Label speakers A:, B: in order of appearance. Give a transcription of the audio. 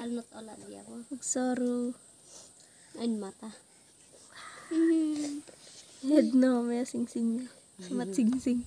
A: Alnot ala dia mo.
B: Magsaro.
A: Ain mata. Mm-hmm.
B: Head na, may sing-sing niya. Mat sing-sing.